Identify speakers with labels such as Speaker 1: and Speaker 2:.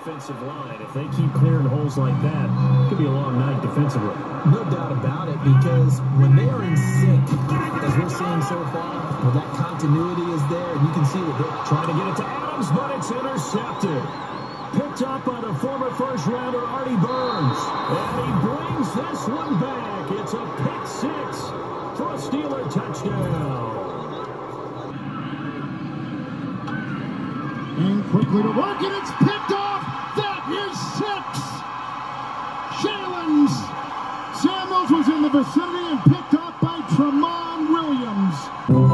Speaker 1: offensive line. If they keep clearing holes like that, it could be a long night defensively.
Speaker 2: No doubt about it, because when they are in sync, as we're seeing so far, well, that continuity is there, and you can see that they're
Speaker 1: trying to get it to Adams, but it's intercepted. Picked up by the former first-rounder Artie Burns. And he brings this one back. It's a pick six for a Steeler touchdown.
Speaker 3: And quickly to work, and it's picked off. Six. Jaylen's. Samuels was in the vicinity and picked up by Tramon Williams.